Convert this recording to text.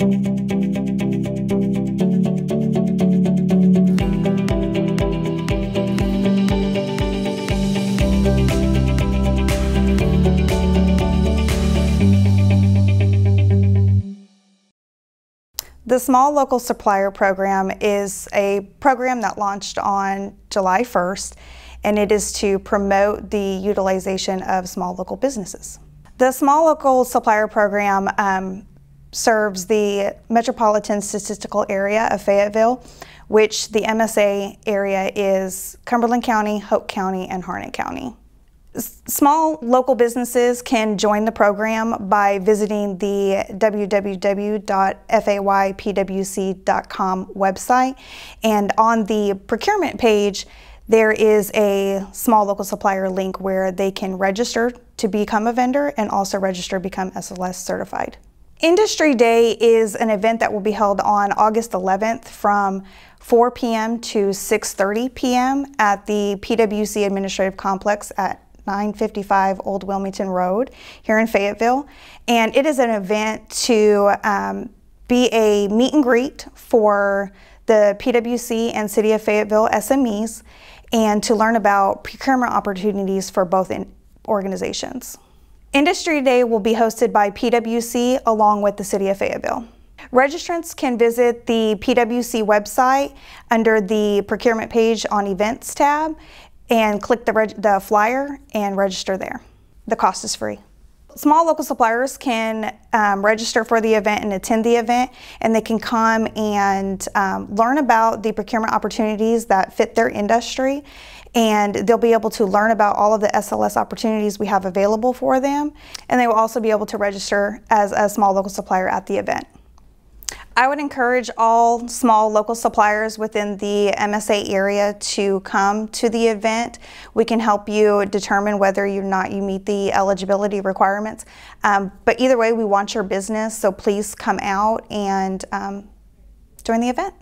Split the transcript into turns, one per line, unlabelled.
The Small Local Supplier Program is a program that launched on July 1st, and it is to promote the utilization of small local businesses. The Small Local Supplier Program um, serves the metropolitan statistical area of Fayetteville, which the MSA area is Cumberland County, Hoke County, and Harnett County. Small local businesses can join the program by visiting the www.faypwc.com website. And on the procurement page, there is a small local supplier link where they can register to become a vendor and also register become SLS certified. Industry Day is an event that will be held on August 11th from 4 p.m. to 6.30 p.m. at the PWC Administrative Complex at 955 Old Wilmington Road here in Fayetteville. And it is an event to um, be a meet and greet for the PWC and City of Fayetteville SMEs and to learn about procurement opportunities for both organizations. Industry Day will be hosted by PWC along with the City of Fayetteville. Registrants can visit the PWC website under the procurement page on events tab and click the, the flyer and register there. The cost is free. Small local suppliers can um, register for the event and attend the event, and they can come and um, learn about the procurement opportunities that fit their industry. And they'll be able to learn about all of the SLS opportunities we have available for them. And they will also be able to register as a small local supplier at the event. I would encourage all small local suppliers within the MSA area to come to the event. We can help you determine whether or not you meet the eligibility requirements. Um, but either way, we want your business, so please come out and um, join the event.